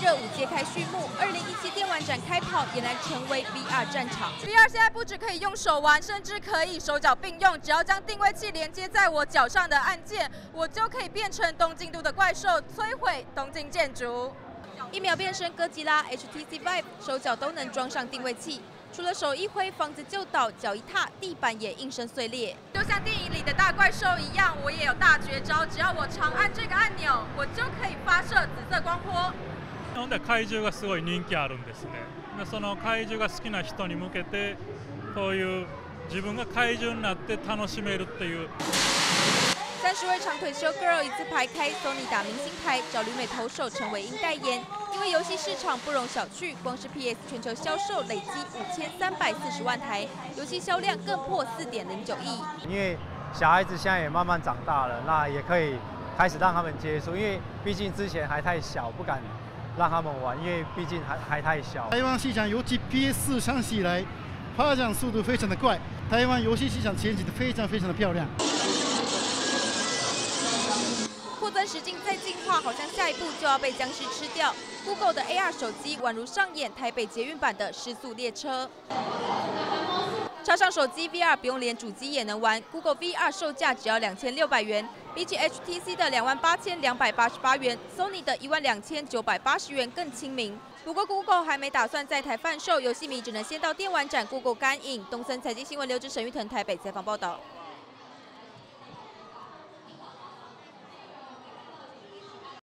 热舞揭开序幕，二零一七电玩展开跑，俨然成为 VR 战场。VR 现在不止可以用手玩，甚至可以手脚并用。只要将定位器连接在我脚上的按键，我就可以变成东京都的怪兽，摧毁东京建筑。一秒变身哥吉拉，HTC Vive 手脚都能装上定位器。除了手一挥，房子就倒；脚一踏，地板也应声碎裂。像电影里的大怪兽一样，我也有大绝招。只要我长按这个按钮，我就可以发射紫色光波。日本で怪獣がすごい人気あるんですね。その怪獣が好きな人に向けて、こういう自分が怪獣になって楽しめるっていう。三十位长腿秀 girl 一字排开，Sony 打明星牌，找旅美投手陈伟英代言。因为游戏市场不容小觑，光是 PS 全球销售累积五千三百四十万台，游戏销量更破四点零九亿。因为小孩子现在也慢慢长大了，那也可以开始让他们接触，因为毕竟之前还太小，不敢让他们玩，因为毕竟还还太小。台湾市场尤其 PS 上市以来，发展速度非常的快，台湾游戏市场前景的非常非常的漂亮。扩增实境再进化，好像下一步就要被僵尸吃掉。Google 的 AR 手机宛如上演台北捷运版的失速列车。插上手机 VR 不用连主机也能玩，Google VR 售价只要两千六百元，比起 HTC 的两万八千两百八十八元，Sony 的一万两千九百八十元更亲民。不过 Google 还没打算在台贩售，游戏迷只能先到电玩展 Google 干影。东森财经新闻刘志沈玉腾台北采访报道。